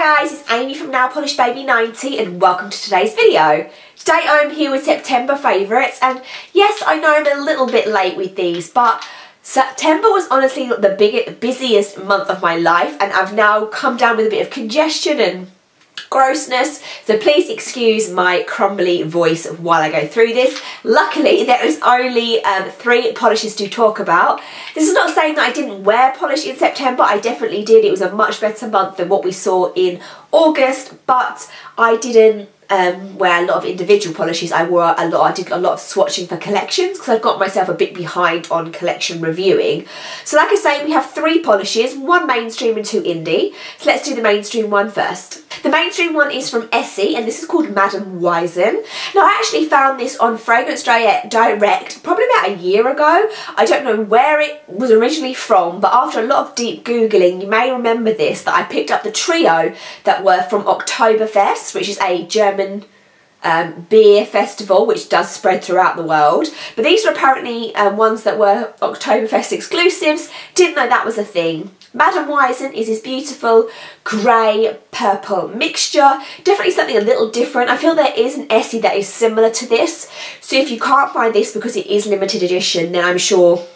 Hi guys, it's Amy from Nail Polish Baby 90 and welcome to today's video. Today I'm here with September favourites and yes I know I'm a little bit late with these but September was honestly the biggest, busiest month of my life and I've now come down with a bit of congestion and grossness so please excuse my crumbly voice while I go through this. Luckily there is only um, three polishes to talk about. This is not saying that I didn't wear polish in September, I definitely did. It was a much better month than what we saw in August but I didn't um, wear a lot of individual polishes. I wore a lot, I did a lot of swatching for collections because I've got myself a bit behind on collection reviewing. So like I say, we have three polishes, one mainstream and two indie. So let's do the mainstream one first. The mainstream one is from Essie and this is called Madame Weizen. Now I actually found this on Fragrance Direct probably about a year ago. I don't know where it was originally from but after a lot of deep googling you may remember this that I picked up the trio that were from Oktoberfest which is a German um, beer festival which does spread throughout the world but these are apparently um, ones that were Oktoberfest exclusives didn't know that was a thing Madame Weizen is this beautiful grey purple mixture. Definitely something a little different. I feel there is an Essie that is similar to this. So if you can't find this because it is limited edition, then I'm sure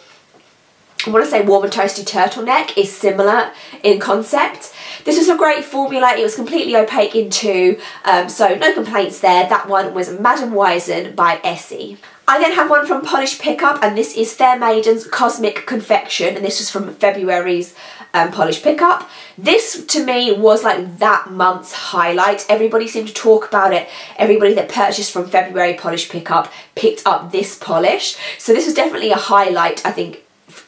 I want to say warm and toasty turtleneck is similar in concept. This was a great formula, it was completely opaque in two, um, so no complaints there. That one was Madame Weizen by Essie. I then have one from Polish Pickup and this is Fair Maiden's Cosmic Confection and this was from February's um, Polish Pickup. This to me was like that month's highlight. Everybody seemed to talk about it. Everybody that purchased from February Polish Pickup picked up this polish. So this was definitely a highlight I think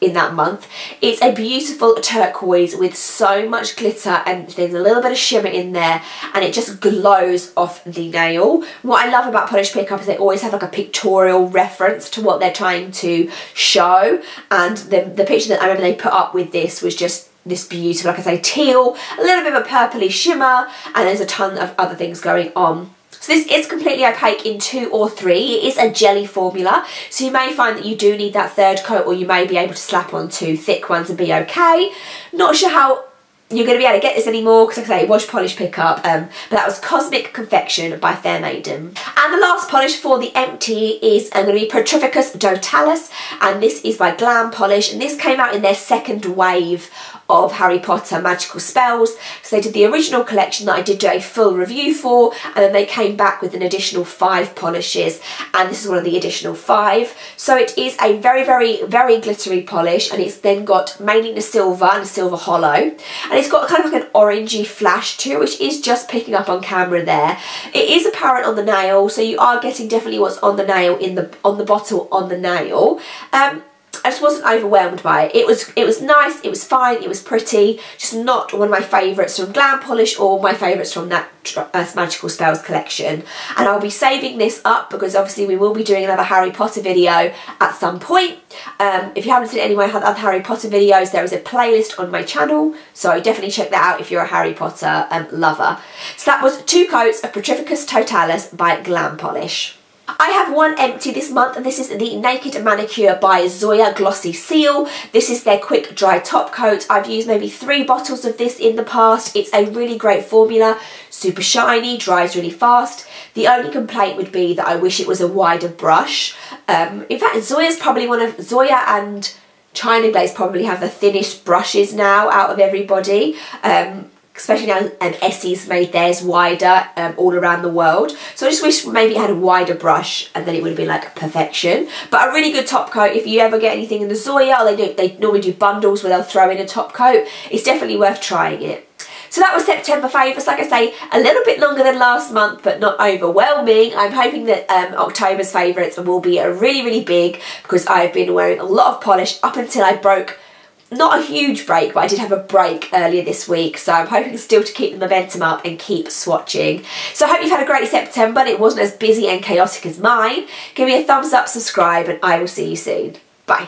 in that month. It's a beautiful turquoise with so much glitter and there's a little bit of shimmer in there and it just glows off the nail. What I love about Polish Pickup is they always have like a pictorial reference to what they're trying to show and the, the picture that I remember they put up with this was just this beautiful, like I say, teal, a little bit of a purpley shimmer and there's a ton of other things going on. So this is completely opaque in two or three. It is a jelly formula, so you may find that you do need that third coat or you may be able to slap on two thick ones and be okay. Not sure how you're going to be able to get this anymore because like I say it was polish pickup um, but that was Cosmic Confection by Fair Maiden. And the last polish for the empty is going to be Petrificus Totalus and this is by Glam Polish and this came out in their second wave of Harry Potter magical spells. So they did the original collection that I did do a full review for and then they came back with an additional five polishes and this is one of the additional five. So it is a very, very, very glittery polish and it's then got mainly the silver and a silver hollow it's got kind of like an orangey flash to it which is just picking up on camera there. It is apparent on the nail so you are getting definitely what's on the nail in the on the bottle on the nail. Um, I just wasn't overwhelmed by it. It was it was nice, it was fine, it was pretty, just not one of my favourites from Glam Polish or my favourites from that uh, Magical Spells collection. And I'll be saving this up because obviously we will be doing another Harry Potter video at some point. Um, if you haven't seen any of my other Harry Potter videos, there is a playlist on my channel, so definitely check that out if you're a Harry Potter um, lover. So that was two coats of Petrificus Totalus by Glam Polish. I have one empty this month and this is the Naked Manicure by Zoya Glossy Seal. This is their quick dry top coat. I've used maybe three bottles of this in the past. It's a really great formula, super shiny, dries really fast. The only complaint would be that I wish it was a wider brush. Um, in fact, Zoya's probably one of, Zoya and China Glaze probably have the thinnest brushes now out of everybody. Um, especially now um, Essie's made theirs wider um, all around the world. So I just wish maybe it had a wider brush and then it would have been like perfection. But a really good top coat, if you ever get anything in the Zoya, they, do, they normally do bundles where they'll throw in a top coat, it's definitely worth trying it. So that was September favourites. Like I say, a little bit longer than last month, but not overwhelming. I'm hoping that um, October's favourites will be a really, really big because I've been wearing a lot of polish up until I broke not a huge break, but I did have a break earlier this week, so I'm hoping still to keep the momentum up and keep swatching. So I hope you've had a great September and it wasn't as busy and chaotic as mine. Give me a thumbs up, subscribe, and I will see you soon. Bye.